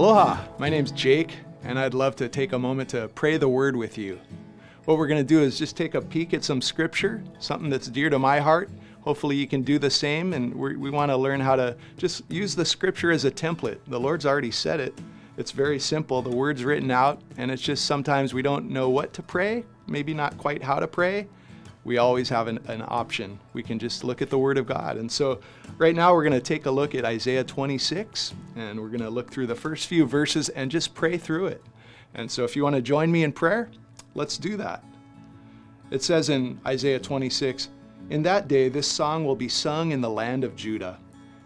Aloha, my name's Jake, and I'd love to take a moment to pray the word with you. What we're going to do is just take a peek at some scripture, something that's dear to my heart. Hopefully, you can do the same, and we we want to learn how to just use the scripture as a template. The Lord's already said it. It's very simple. The word's written out, and it's just sometimes we don't know what to pray, maybe not quite how to pray we always have an, an, option. We can just look at the Word of God. And so, right now, we're going to take a look at Isaiah 26, and we're going to look through the first few verses and just pray through it. And so, if you want to join me in prayer, let's do that. It says in Isaiah 26 In that day, this song will be sung in the land of Judah.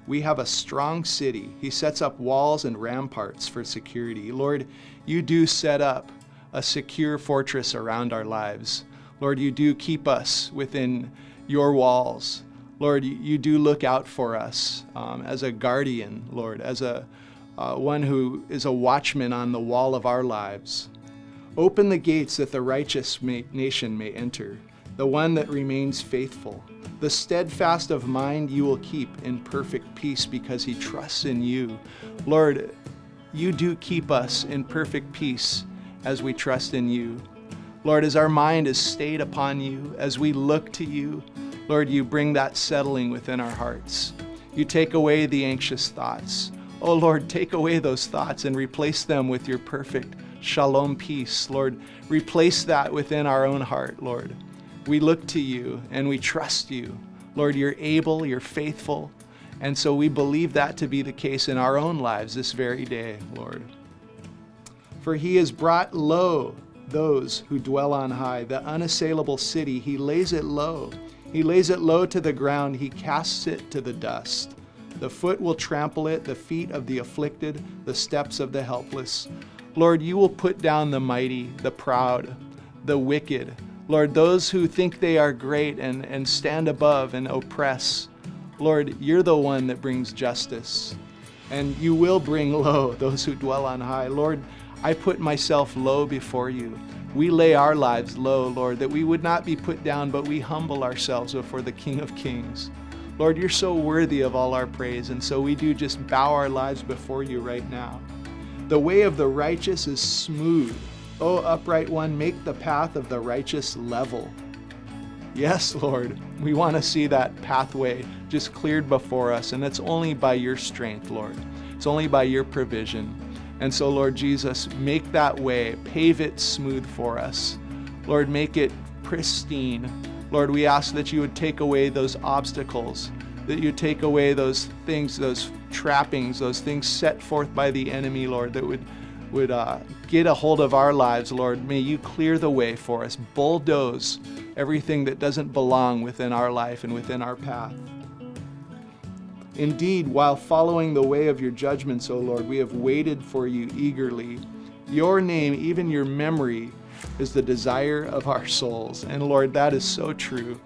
We have a strong city. He sets up walls and ramparts for security. Lord, you do set up a secure fortress around our lives. Lord, you do keep us within your walls. Lord, you do look out for us um, as a guardian, Lord, as a uh, one who is a watchman on the wall of our lives. Open the gates that the righteous may, nation may enter, the one that remains faithful. The steadfast of mind you will keep in perfect peace because he trusts in you. Lord, you do keep us in perfect peace as we trust in you. Lord, as our mind is stayed upon you, as we look to you, Lord, you bring that settling within our hearts. You take away the anxious thoughts. Oh Lord, take away those thoughts and replace them with your perfect shalom peace. Lord, replace that within our own heart, Lord. We look to you and we trust you. Lord, you're able, you're faithful. And so we believe that to be the case in our own lives this very day, Lord. For he is brought low those who dwell on high. The unassailable city, he lays it low. He lays it low to the ground, he casts it to the dust. The foot will trample it, the feet of the afflicted, the steps of the helpless. Lord, you will put down the mighty, the proud, the wicked. Lord, those who think they are great and, and stand above and oppress. Lord, you're the one that brings justice. And you will bring low those who dwell on high. Lord, I put myself low before you. We lay our lives low, Lord, that we would not be put down, but we humble ourselves before the King of Kings. Lord, you're so worthy of all our praise, and so we do just bow our lives before you right now. The way of the righteous is smooth. O upright one, make the path of the righteous level. Yes, Lord, we want to see that pathway just cleared before us, and it's only by your strength, Lord. It's only by your provision. And so, Lord Jesus, make that way, pave it smooth for us. Lord, make it pristine. Lord, we ask that you would take away those obstacles, that you take away those things, those trappings, those things set forth by the enemy, Lord, that would, would uh, get a hold of our lives, Lord. May you clear the way for us, bulldoze everything that doesn't belong within our life and within our path. Indeed, while following the way of your judgments, O Lord, we have waited for you eagerly. Your name, even your memory, is the desire of our souls. And Lord, that is so true.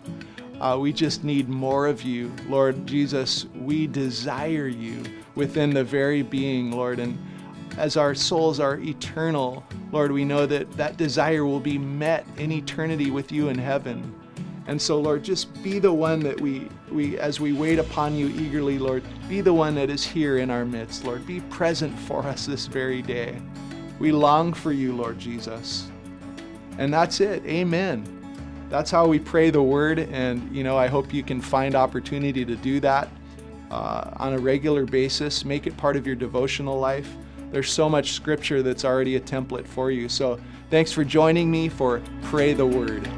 Uh, we just need more of you. Lord Jesus, we desire you within the very being, Lord. And as our souls are eternal, Lord, we know that that desire will be met in eternity with you in heaven. And so, Lord, just be the one that we, we, as we wait upon you eagerly, Lord, be the one that is here in our midst, Lord. Be present for us this very day. We long for you, Lord Jesus. And that's it. Amen. That's how we pray the word. And, you know, I hope you can find opportunity to do that uh, on a regular basis. Make it part of your devotional life. There's so much scripture that's already a template for you. So thanks for joining me for Pray the Word.